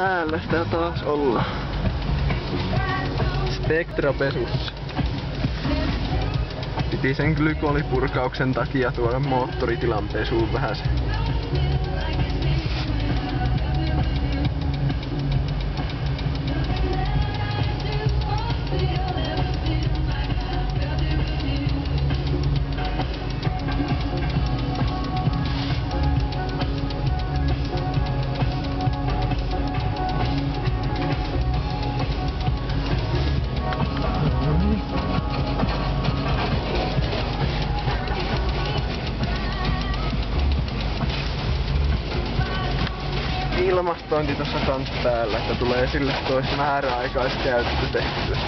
Täällä sitä taas ollaan. Spektrapesussa. Piti sen glykolipurkauksen takia tuoda moottoritilan pesuun vähän ilmastointi tuossa kans päällä, että tulee sille tois määräaikaiskäyttö tehtyä.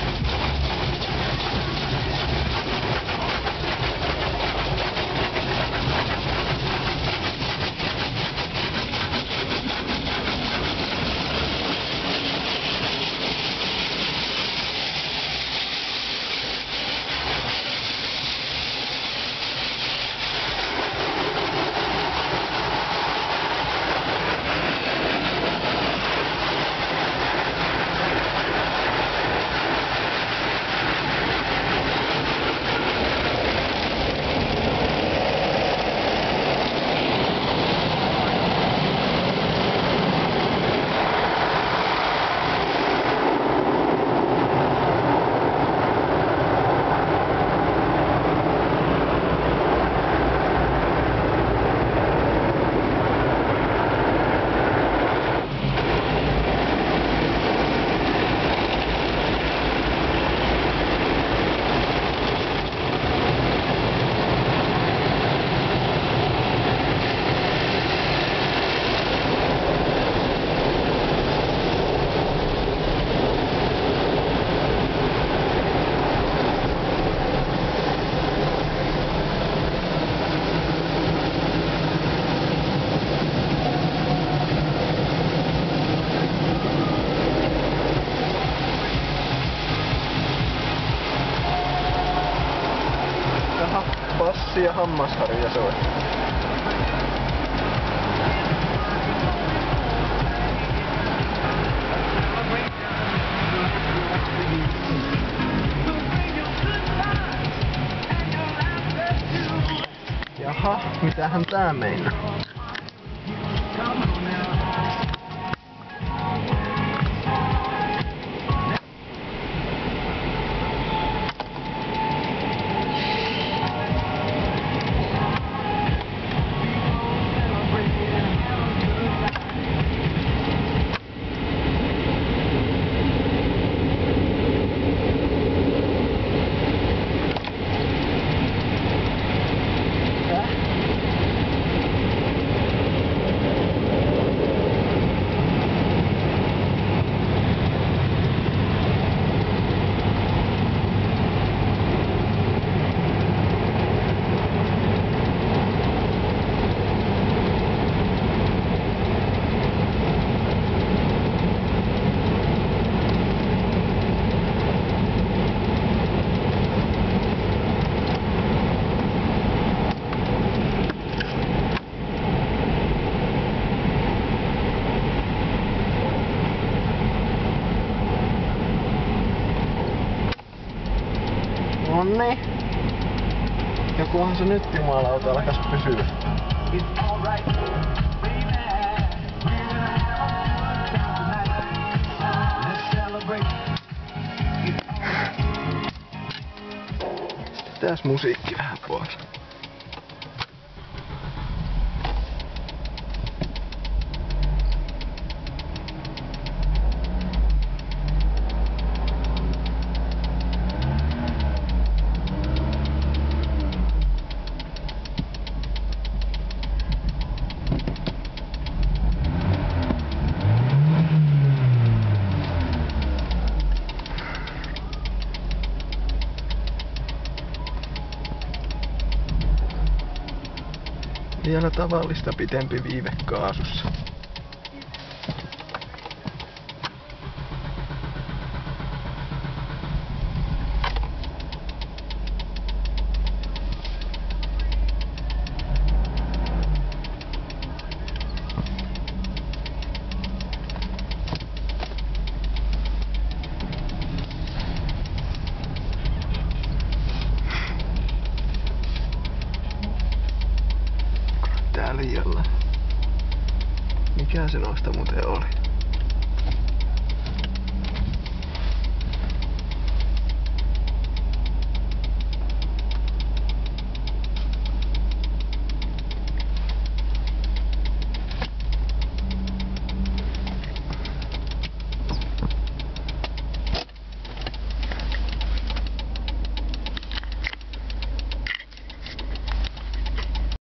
Jaha, passi ja hammasharja soi. Jaha, mitähän tää meinaa? Nonni. Jokuhan se nyt jumalauta alkas pysyä. Pitäis musiikki vähän pois. Vielä tavallista pitempi viive kaasussa. Liialla. Mikä se noista muuten oli?